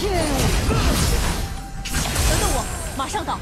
等等我，马上到。